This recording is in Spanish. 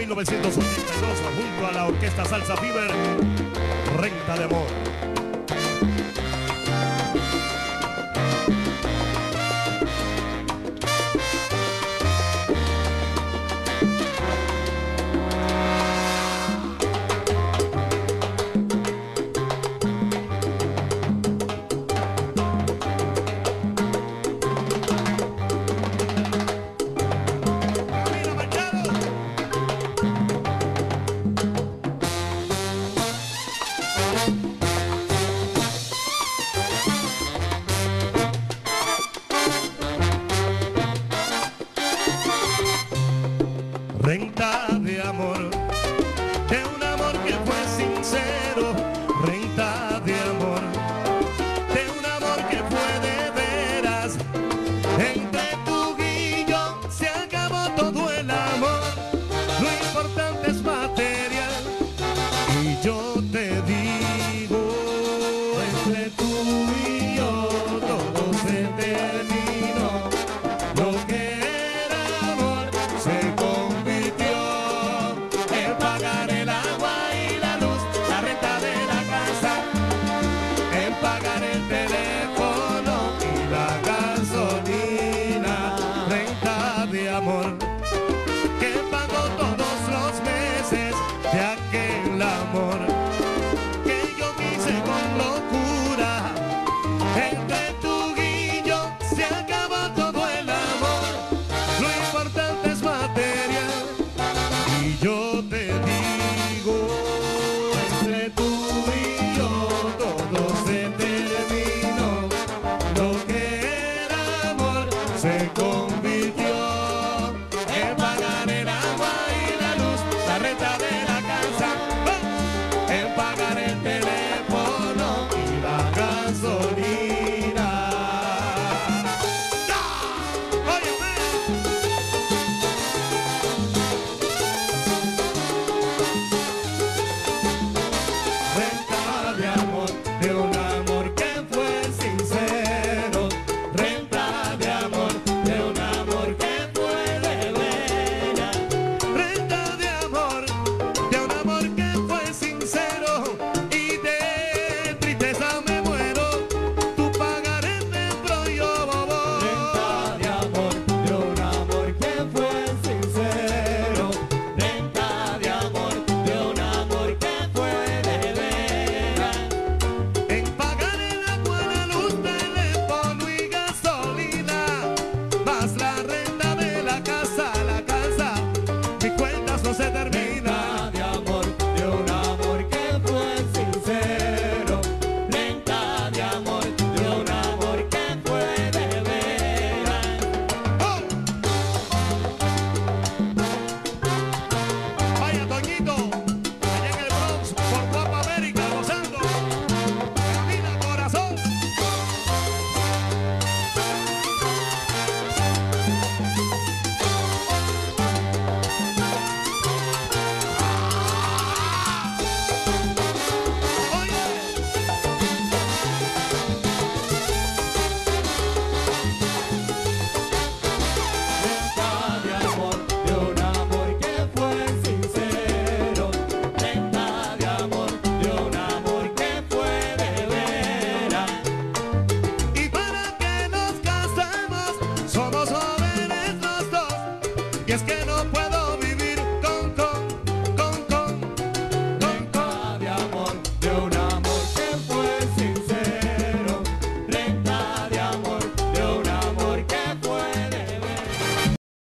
1982 junto a la Orquesta Salsa Fever, Renta de Amor. amor.